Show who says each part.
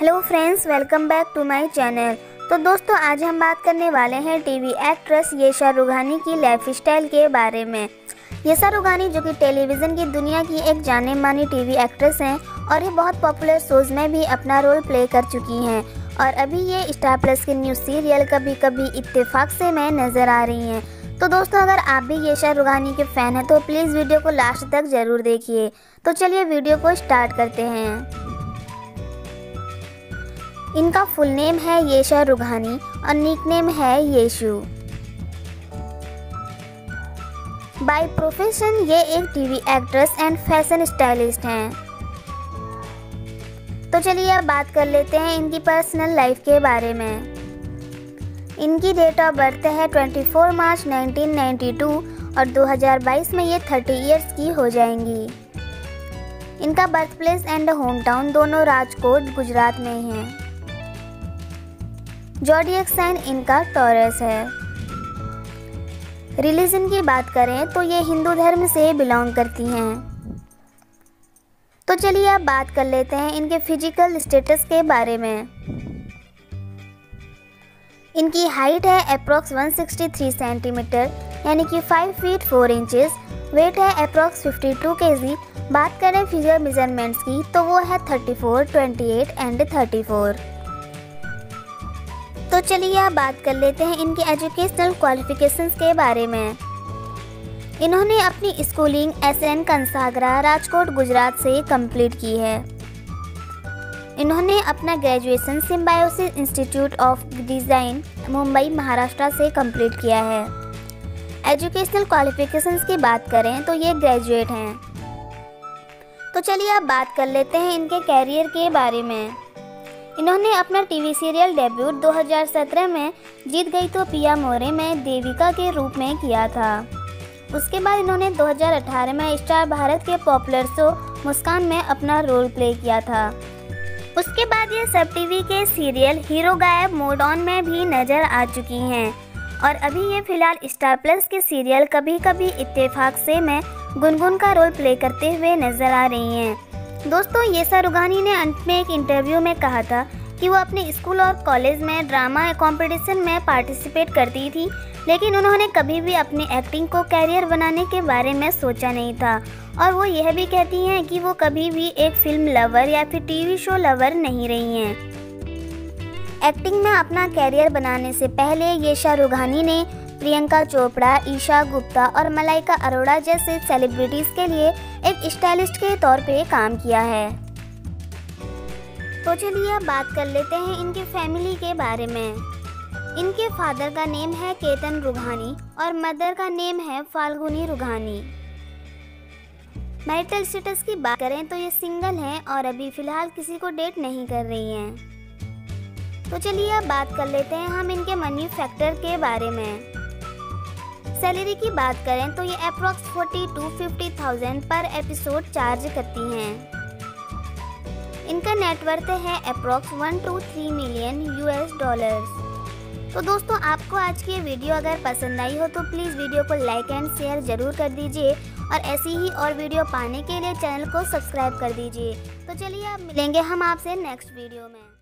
Speaker 1: Hello friends, welcome back to my channel. तो दोस्तों, आज हम बात करने वाले हैं टीवी एक्ट्रेस येशा रुघानी की लाइफ स्टाइल के बारे में। येशा रुघानी जो कि टेलीविज़न की दुनिया की एक जाने मानी टीवी एक्ट्रेस हैं और ये बहुत पॉपुलर शोज़ में भी अपना रोल प्ले कर चुकी हैं। और अभी ये स्टार प्लस के न्यूज़ सीरियल कभी कभी इत्तेफाक से में नज़र आ रही हैं। तो दोस्तों, अगर आप भी येशा रुघानी के फ़ैन हैं तो प्लीज़ वीडियो को लास्ट तक ज़रूर देखिए। तो चलिए वीडियो को स्टार्ट करते हैं। इनका फुल नेम है येशा रुघानी और निक नेम है येशु। बाय प्रोफेशन ये एक TV actress and fashion stylist हैं। तो चलिए अब बात कर लेते हैं इनकी पर्सनल लाइफ के बारे में। इनकी डेट ऑफ़ बर्थ है 24 मार्च 1992 और 2022 में ये 30 इयर्स की हो जाएँगी। इनका birth place and home town दोनों राजकोट, गुजरात में हैं। जॉडियक साइन इनका टॉरस है। रिलीजन की बात करें तो ये हिंदू धर्म से बिलोंग करती हैं। तो चलिए अब बात कर लेते हैं इनके फ़िज़िकल स्टेटस के बारे में। इनकी हाइट है अप्रोक्स 163 सेंटीमीटर यानी कि 5 फीट 4 इंचेस वेट है अप्रोक्स 52 केजी बात करें फ़िज़िकल मेजरमेंट्स की तो वो है 34, 28 एंड 34 तो चलिए आप बात कर लेते हैं इनके एजुकेशनल क्वालिफिकेशंस के बारे में। इन्होंने अपनी schooling S N Kansagara, Rajkot, Gujarat से कंप्लीट की है। इन्होंने अपना graduation Symbiosis Institute of Design, Mumbai, Maharashtra से कंप्लीट किया है। एजुकेशनल क्वालिफिकेशंस की बात करें तो ये ग्रेजुएट हैं। तो चलिए अब बात कर लेते हैं इनके कैरियर के बारे में। इन्होंने अपना टीवी सीरियल डेब्यूट 2017 में जीत गई तो पिया मोरे में देविका के रूप में किया था। उसके बाद इन्होंने 2018 में स्टार भारत के पॉपुलर शो मुस्कान में अपना रोल प्ले किया था। उसके बाद ये सब टीवी के सीरियल हीरो गायब मोड ऑन में भी नज़र आ चुकी हैं। और अभी ये फ़िलहाल स्टार प्लस के सीरियल कभी कभी इत्तेफाक से में गुनगुन का रोल प्ले करते हुए नज़र आ रही हैं। दोस्तों येसा रुगानी ने अंत में एक इंटरव्यू में कहा था कि वो अपने स्कूल और कॉलेज में ड्रामा कंपटीशन में पार्टिसिपेट करती थी, लेकिन उन्होंने कभी भी अपनी एक्टिंग को कैरियर बनाने के बारे में सोचा नहीं था। और वो यह भी कहती हैं कि वो कभी भी एक फ़िल्म लवर या फिर टीवी शो लवर नहीं रही हैं। एक्टिंग में अपना कैरियर बनाने से पहले येशा रुघानी ने प्रियंका चोपड़ा, ईशा गुप्ता और मलाइका अरोड़ा जैसे सेलिब्रिटीज के लिए एक स्टाइलिस्ट के तौर पे काम किया है। तो चलिए अब बात कर लेते हैं इनके फैमिली के बारे में। इनके फादर का नेम है केतन रुघानी और मदर का नेम है फाल्गुनी रुघानी। मैरिटल स्टेटस की बात करें तो ये सिंगल हैं और अभी फ़िलहाल किसी को डेट नहीं कर रही हैं। तो चलिए अब बात कर लेते हैं हम इनके मनी फैक्टर के बारे में। सैलरी की बात करें तो ये approx forty two fifty thousand पर एपिसोड चार्ज करती हैं। इनका नेटवर्थ है approx one two three million US dollars तो दोस्तों, आपको आज की वीडियो अगर पसंद आई हो तो प्लीज़ वीडियो को लाइक एंड शेयर ज़रूर कर दीजिए और ऐसी ही और वीडियो पाने के लिए चैनल को सब्सक्राइब कर दीजिए। तो चलिए, अब मिलेंगे हम आपसे नेक्स्ट वीडियो में।